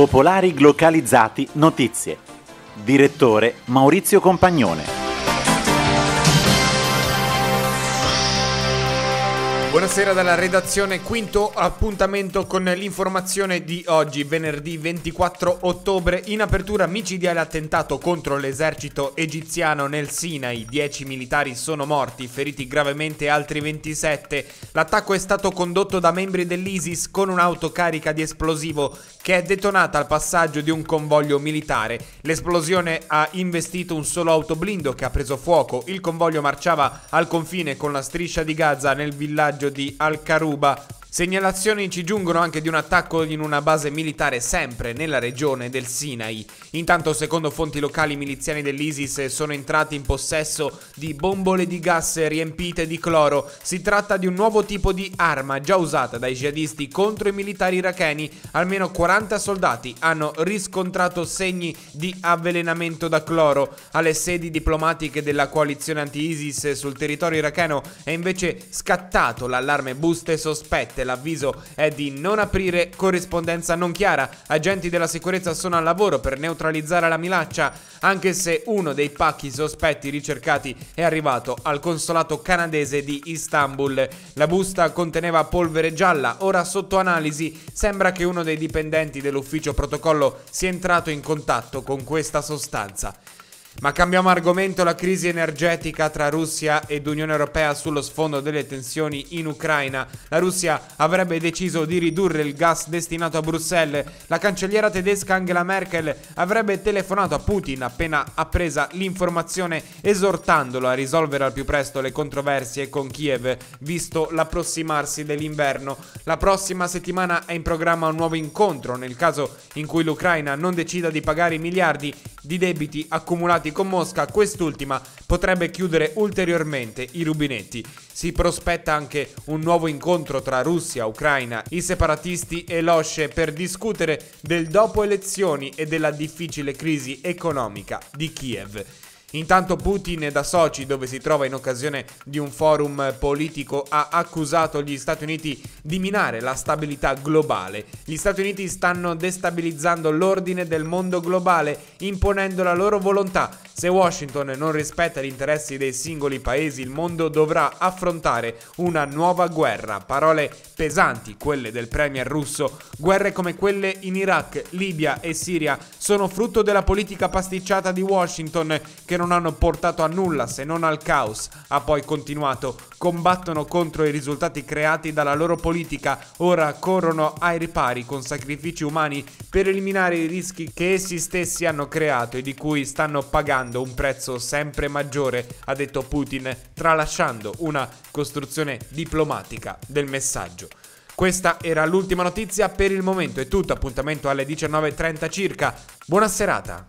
Popolari Glocalizzati Notizie. Direttore Maurizio Compagnone. Buonasera dalla redazione, quinto appuntamento con l'informazione di oggi, venerdì 24 ottobre. In apertura micidiale attentato contro l'esercito egiziano nel Sinai. 10 militari sono morti, feriti gravemente altri 27. L'attacco è stato condotto da membri dell'ISIS con un'auto carica di esplosivo che è detonata al passaggio di un convoglio militare. L'esplosione ha investito un solo autoblindo che ha preso fuoco. Il convoglio marciava al confine con la striscia di Gaza nel villaggio di Al-Karuba Segnalazioni ci giungono anche di un attacco in una base militare sempre nella regione del Sinai. Intanto, secondo fonti locali miliziani dell'ISIS sono entrati in possesso di bombole di gas riempite di cloro. Si tratta di un nuovo tipo di arma già usata dai jihadisti contro i militari iracheni. Almeno 40 soldati hanno riscontrato segni di avvelenamento da cloro. Alle sedi diplomatiche della coalizione anti-ISIS sul territorio iracheno è invece scattato l'allarme buste sospette volte l'avviso è di non aprire corrispondenza non chiara. Agenti della sicurezza sono al lavoro per neutralizzare la minaccia, anche se uno dei pacchi sospetti ricercati è arrivato al consolato canadese di Istanbul. La busta conteneva polvere gialla, ora sotto analisi. Sembra che uno dei dipendenti dell'ufficio protocollo sia entrato in contatto con questa sostanza. Ma cambiamo argomento, la crisi energetica tra Russia ed Unione Europea sullo sfondo delle tensioni in Ucraina. La Russia avrebbe deciso di ridurre il gas destinato a Bruxelles. La cancelliera tedesca Angela Merkel avrebbe telefonato a Putin appena appresa l'informazione esortandolo a risolvere al più presto le controversie con Kiev, visto l'approssimarsi dell'inverno. La prossima settimana è in programma un nuovo incontro nel caso in cui l'Ucraina non decida di pagare i miliardi di debiti accumulati con Mosca, quest'ultima potrebbe chiudere ulteriormente i rubinetti. Si prospetta anche un nuovo incontro tra Russia, Ucraina, i separatisti e l'OSCE per discutere del dopo elezioni e della difficile crisi economica di Kiev. Intanto Putin da Sochi, dove si trova in occasione di un forum politico, ha accusato gli Stati Uniti di minare la stabilità globale. Gli Stati Uniti stanno destabilizzando l'ordine del mondo globale, imponendo la loro volontà. Se Washington non rispetta gli interessi dei singoli paesi, il mondo dovrà affrontare una nuova guerra. Parole pesanti, quelle del premier russo. Guerre come quelle in Iraq, Libia e Siria sono frutto della politica pasticciata di Washington che non hanno portato a nulla se non al caos. Ha poi continuato, combattono contro i risultati creati dalla loro politica, ora corrono ai ripari con sacrifici umani per eliminare i rischi che essi stessi hanno creato e di cui stanno pagando un prezzo sempre maggiore, ha detto Putin, tralasciando una costruzione diplomatica del messaggio. Questa era l'ultima notizia per il momento, è tutto, appuntamento alle 19.30 circa. Buona serata!